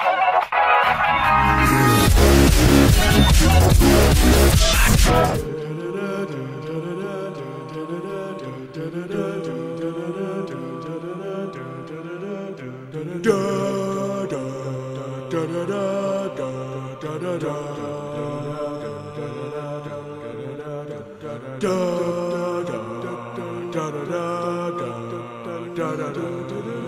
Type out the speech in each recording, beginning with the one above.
da da da da da da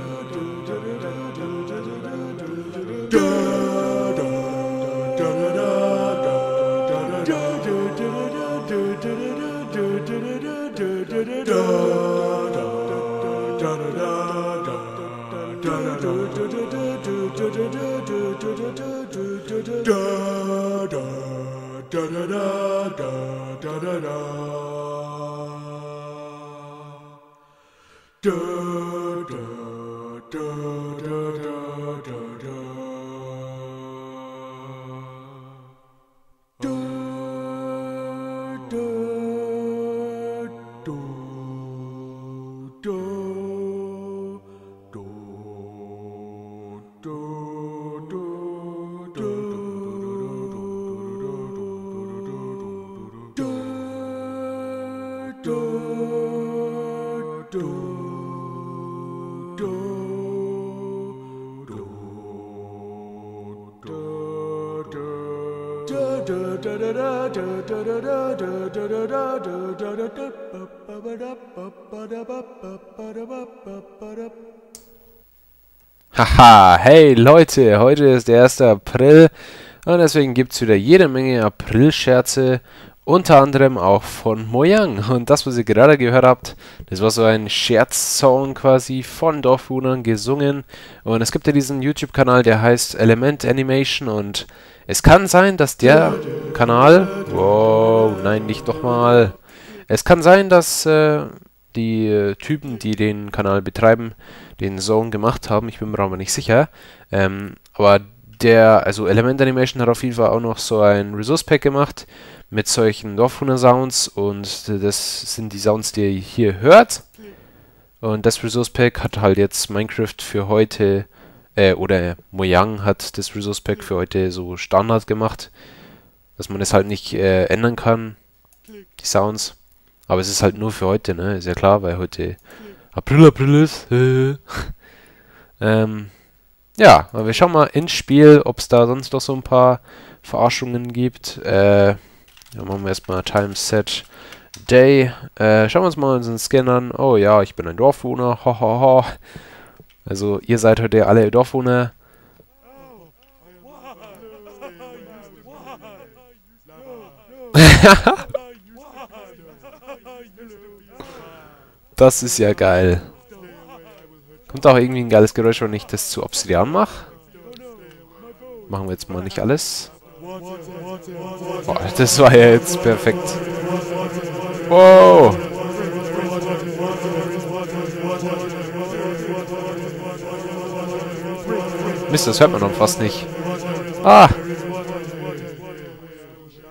da da da da Haha, hey Leute, heute ist der 1. April und deswegen gibt es wieder jede Menge April-Scherze, unter anderem auch von Mojang. Und das, was ihr gerade gehört habt, das war so ein Scherzsong quasi von Dorfbewohnern gesungen. Und es gibt ja diesen YouTube-Kanal, der heißt Element Animation und es kann sein, dass der Kanal... Wow, nein, nicht nochmal. Es kann sein, dass äh, die äh, Typen, die den Kanal betreiben, den Song gemacht haben. Ich bin mir aber nicht sicher. Ähm, aber der, also Element Animation hat auf jeden Fall auch noch so ein Resource Pack gemacht mit solchen Dorfhuhner Sounds und das sind die Sounds, die ihr hier hört. Und das Resource Pack hat halt jetzt Minecraft für heute, äh, oder Mojang hat das Resource Pack für heute so Standard gemacht, dass man es halt nicht äh, ändern kann, die Sounds. Aber es ist halt nur für heute, ne? Ist ja klar, weil heute April, April ist. ähm, ja, wir schauen mal ins Spiel, ob es da sonst noch so ein paar Verarschungen gibt. Äh, dann machen wir erstmal Time Set Day. Äh, schauen wir uns mal unseren Scan an. Oh ja, ich bin ein Dorfwohner. Ho, ho, ho. Also ihr seid heute alle Dorfwohner. das ist ja geil. Kommt auch irgendwie ein geiles Geräusch, wenn ich das zu Obsidian mache. Machen wir jetzt mal nicht alles. Boah, das war ja jetzt perfekt. Wow. Mist, das hört man noch fast nicht. Ah.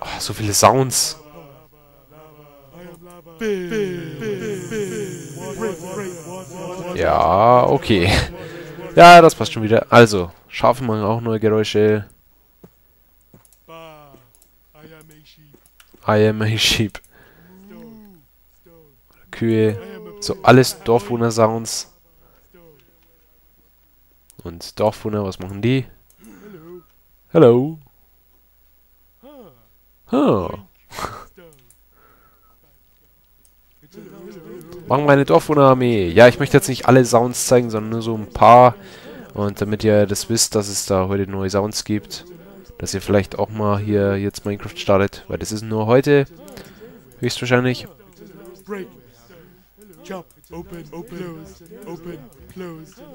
Oh, so viele Sounds. Ja, okay. Ja, das passt schon wieder. Also, Schafe machen auch neue Geräusche. I am a sheep. Kühe. So alles Dorfbewohner-Sounds. Und Dorfbewohner, was machen die? Hello. Huh. Machen wir eine Dorfbewohner-Armee. Ja, ich möchte jetzt nicht alle Sounds zeigen, sondern nur so ein paar. Und damit ihr das wisst, dass es da heute neue Sounds gibt dass ihr vielleicht auch mal hier jetzt Minecraft startet, weil das ist nur heute, höchstwahrscheinlich.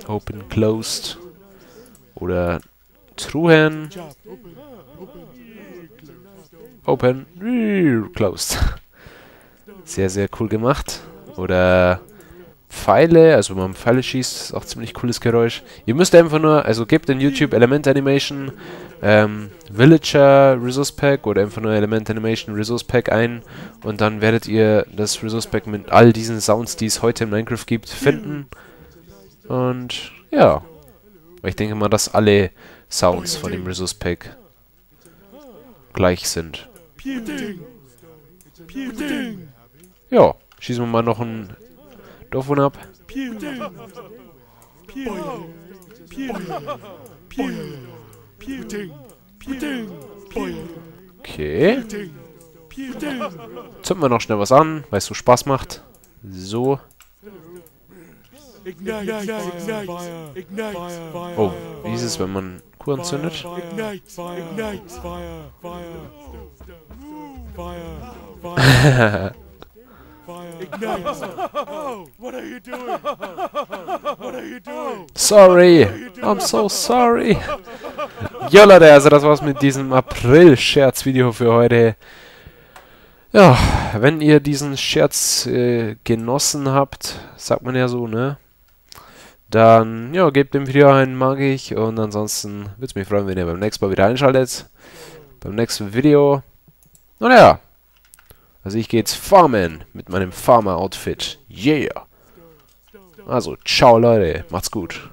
Open, closed. Oder Truhen. Open, closed. Sehr, sehr cool gemacht. Oder Pfeile, also wenn man Pfeile schießt, ist auch ziemlich cooles Geräusch. Ihr müsst einfach nur, also gebt in YouTube Element Animation ähm, Villager Resource Pack oder einfach nur Element Animation Resource Pack ein und dann werdet ihr das Resource Pack mit all diesen Sounds, die es heute in Minecraft gibt, finden. Und ja, ich denke mal, dass alle Sounds von dem Resource Pack gleich sind. Ja, schießen wir mal noch ein Dorfwohn ab. Okay. Zünden wir noch schnell was an, weil es so Spaß macht. So. Oh, wie ist es, wenn man Kuh anzündet? Sorry, I'm so sorry. Ja, Leute, also das war's mit diesem April-Scherz-Video für heute. Ja, wenn ihr diesen Scherz äh, genossen habt, sagt man ja so, ne? Dann, ja, gebt dem Video ein, mag ich. Und ansonsten würde es mich freuen, wenn ihr beim nächsten Mal wieder einschaltet. Beim nächsten Video. Und ja. Also ich gehe jetzt farmen mit meinem Farmer-Outfit. Yeah. Also, ciao Leute, macht's gut.